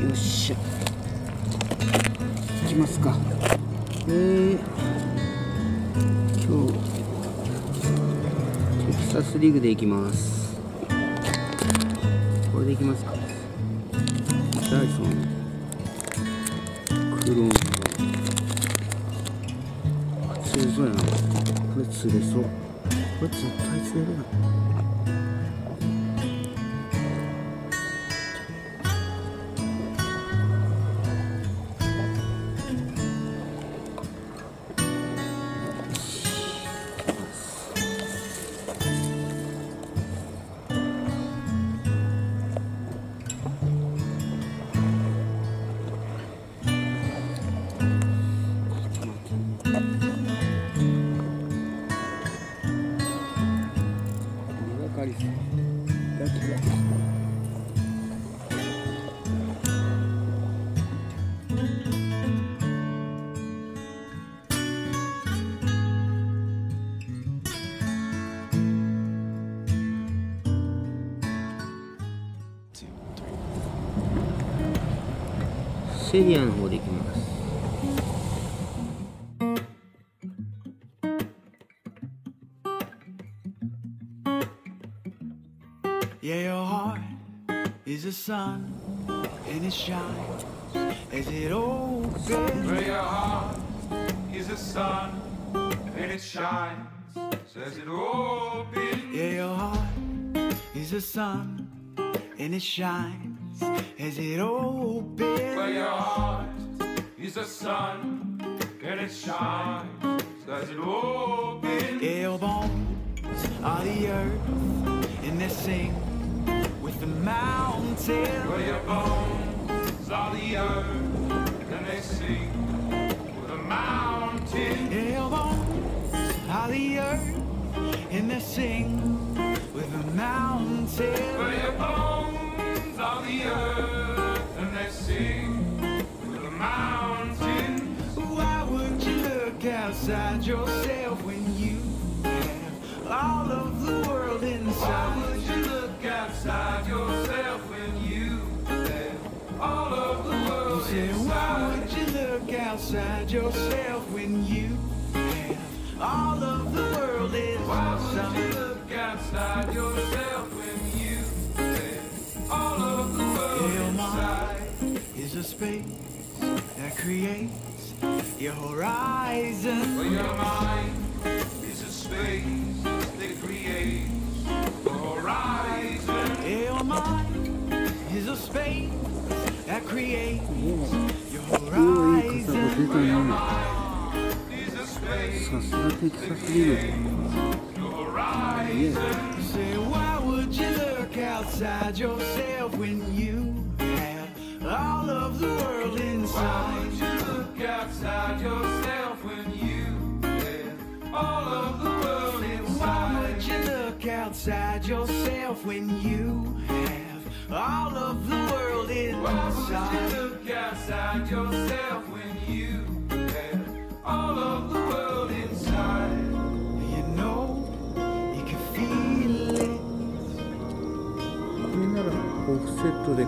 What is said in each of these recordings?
よっし。ゃ行きますか。えー、今日テキサスリーグで行きます。これで行きますか。ダイソン。クローンが。釣れそうやな。これ釣れそう。これ絶対釣れるなシリアの Yeah, your heart is a sun, and it shines as it opens. Where your heart is the sun, and it shines, says it opens. Yeah, your heart is a sun, and it shines as it opens. Where your heart is the sun, and it shines, says it opens. Yeah, your bones are the earth, sing with the mountains. Where your bones are the earth, and they sing with the mountains. Yeah, your bones are the earth, and they sing with the mountains. Where your bones are the earth, and they sing with the mountains. Why would you look outside yourself when you have all of the world inside? inside yourself when you have all of the world is Why awesome. would you look outside yourself when you have all of the world Hell inside? is a space that creates your horizon. Well, your mind is a space that creates the horizon. Your mind is a space that creates 傘が出 horizon. たな Is a space さすがテキサスリーグ your horizon. You say, why would you look outside yourself when you have all of the world Why inside? would you look outside yourself when you have all of the world Why would inside? you look outside yourself when you have all of the world Why would inside? you look outside yourself when you have all of the world inside? You know, you can feel it. これ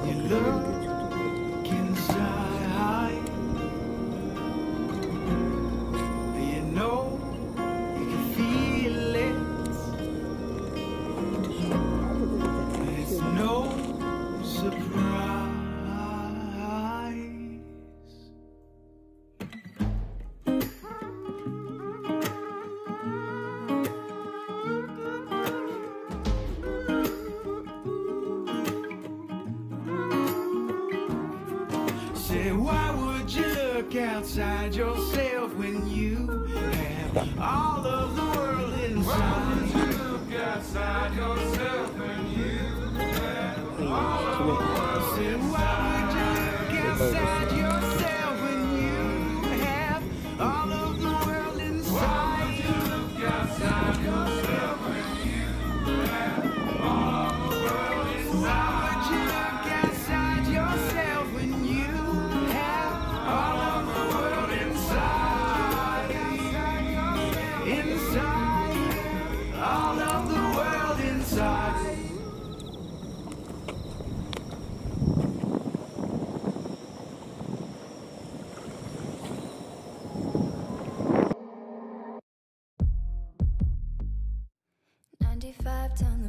Say, why would you look outside yourself when you have all of the world Why inside? would you look outside yourself when you have all the world Say, why would you look outside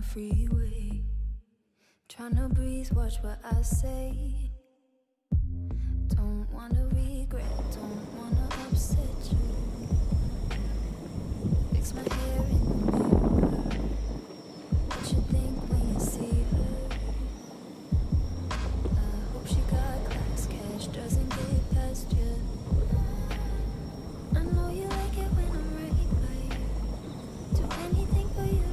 freeway. Trying to breathe, watch what I say. Don't wanna regret, don't wanna upset you. Fix my hair in the mirror. What you think when you see her? I hope she got class, cash doesn't get past you. I know you like it when I'm right by you. Do anything for you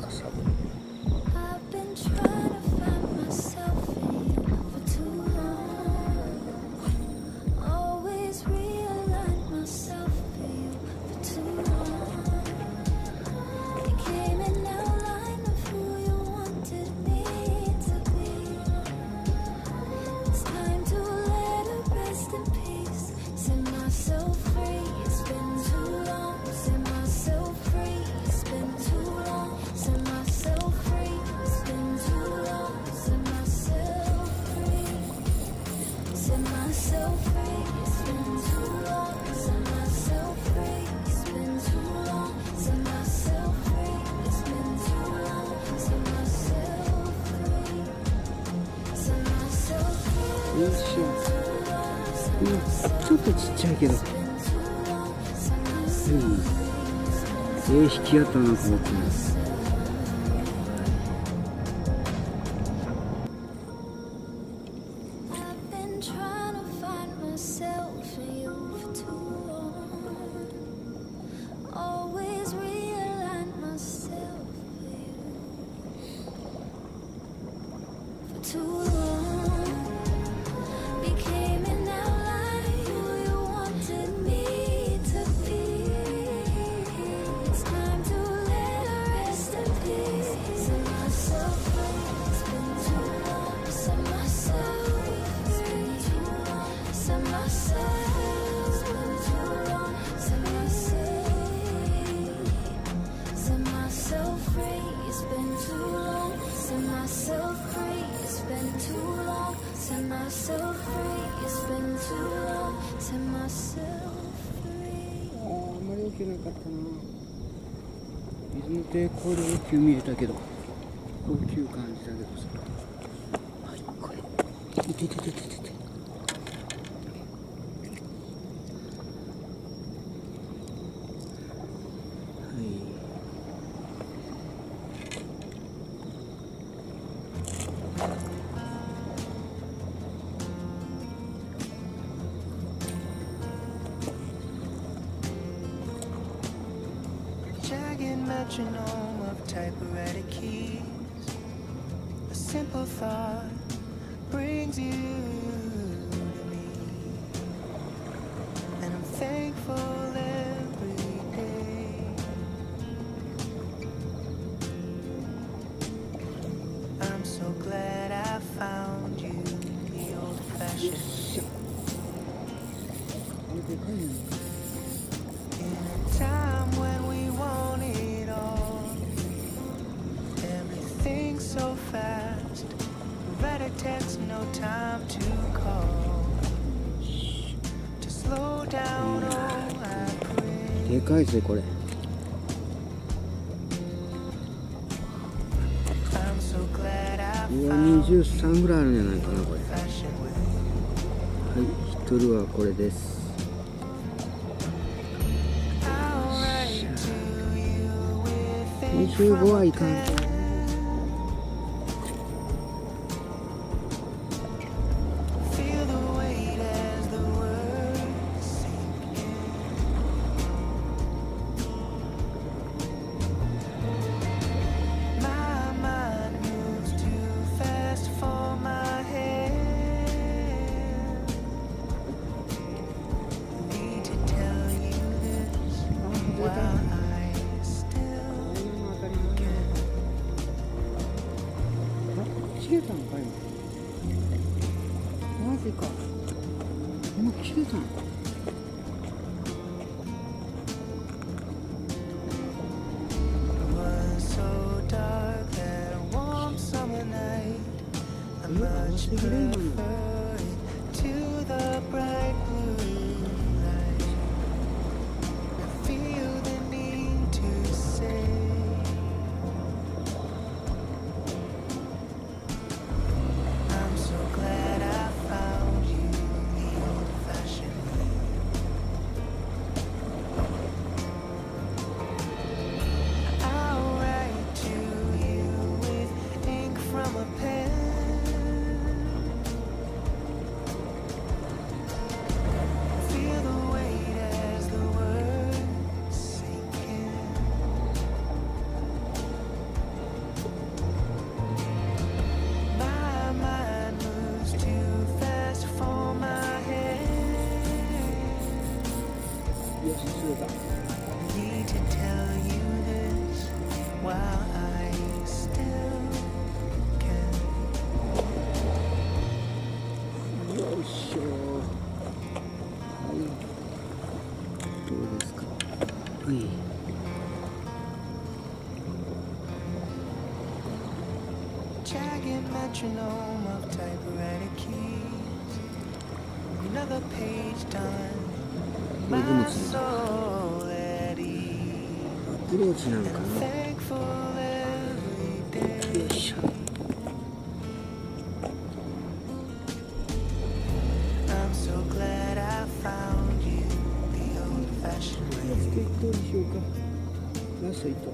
かさ I've been trying ちょっとちっちゃいけどうん。ええ引き合ったなと思ってます myself free. It's been too long. Set myself free. It's been too long. Set myself free. It's been too long. Set myself free. あーあんまり大きなかったな水の抵抗で大きく見えたけど大きく感じたけどさはいこれいててててて metronome of typewriter keys. A simple thought brings you でかいぜすねこれ。うわ23ぐらいあるんじゃないかなこれはい1人はこれです25はいかんジか。この切れたのえー、忘の jagged metronome of typewriter keys. Another page done. My soul at ease. And thankful every day. I'm so glad I found you the old fashioned way. Aceito.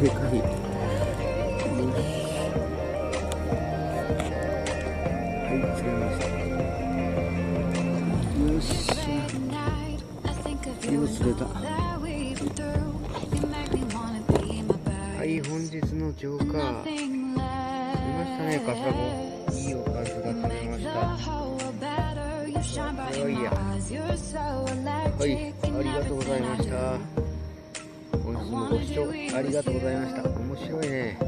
でかいはい使いましたよしよし出たはい本日の浄化見ましたねカサゴいいおかずが食べました。いやいや。はいありがとうございました。本日もご視聴ありがとうございました。面白いね。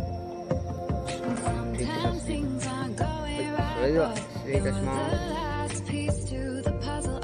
天気写真はいそれでは失礼いたします。